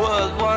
我我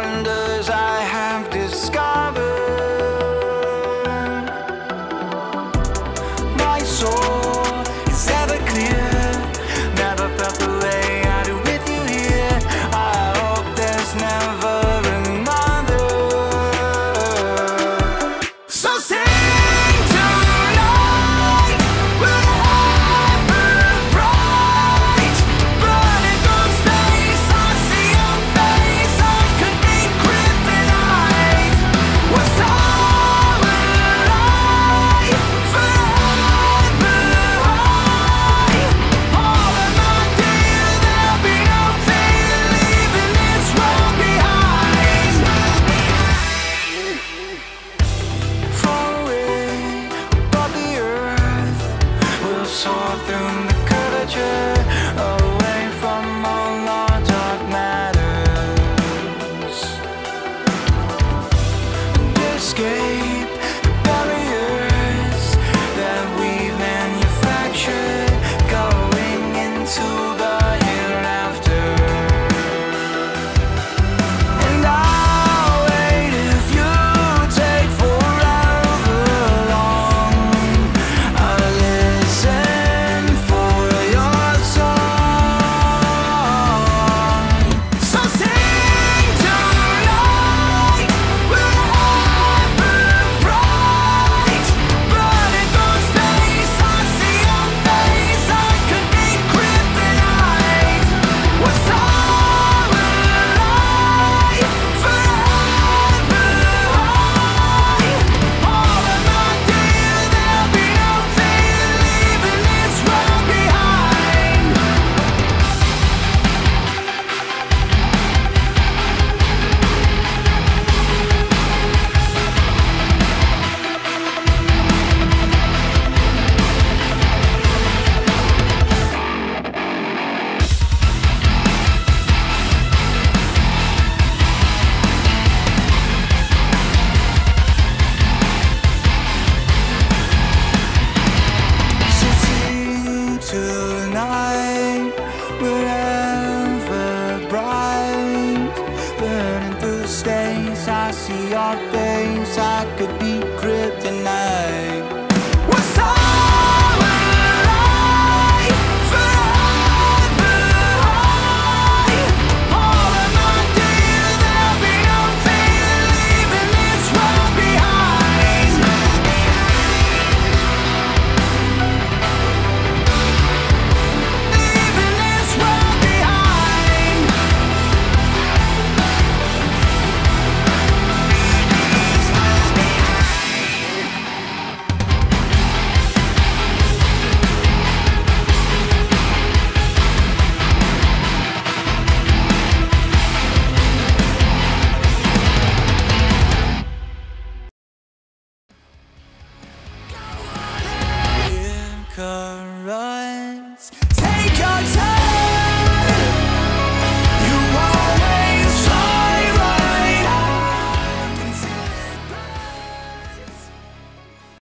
mistakes. I see your face. I could